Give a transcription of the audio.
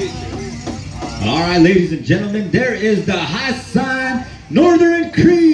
All right, ladies and gentlemen, there is the High Sign Northern Creed.